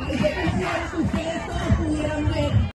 Yeah.